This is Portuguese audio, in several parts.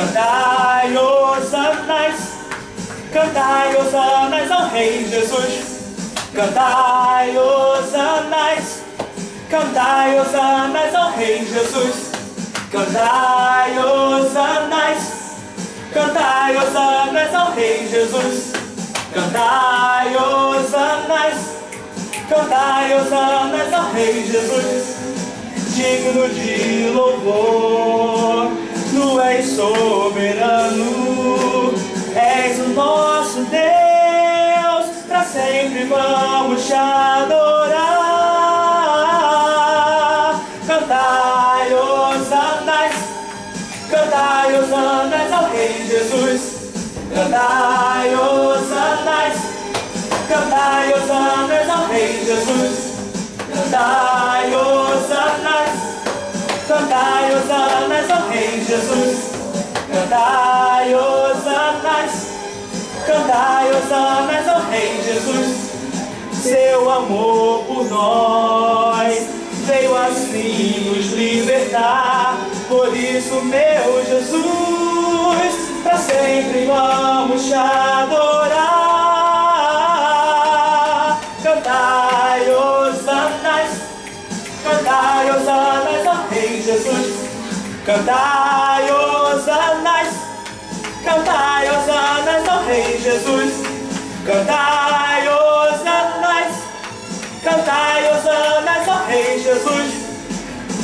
Cantai hosanas, cantai hosanas ao Rei Jesus. Cantai hosanas, cantai hosanas ao Rei Jesus. Cantai hosanas, cantai hosanas ao Rei Jesus. Cantai hosanas, cantai hosanas ao Rei Jesus. Digno de soberano, és o nosso Deus, para sempre vamos te adorar. Cantai hosanas, cantai hosanas ao Rei Jesus. Cantai hosanas, cantai hosanas ao Rei Jesus. Cantai hosanas, cantai hosanas ao Rei Jesus. Cantai hosanas, cantai hosanas ao Rei Jesus. Seu amor por nós veio assim nos libertar. Por isso, meu Jesus, para sempre vamos te adorar. Cantai hosanas, cantai hosanas ao Rei Jesus. Cantai Rei Jesus. Cantai hosanas, cantai hosanas ao Rei Jesus.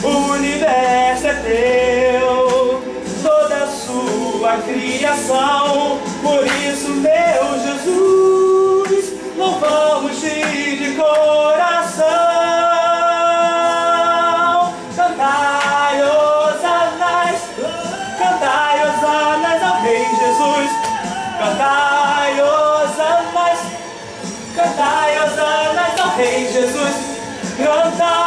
O universo é teu, toda a sua criação. Por isso, meu Jesus, louvamos-te de coração. Rei Jesus. Cantai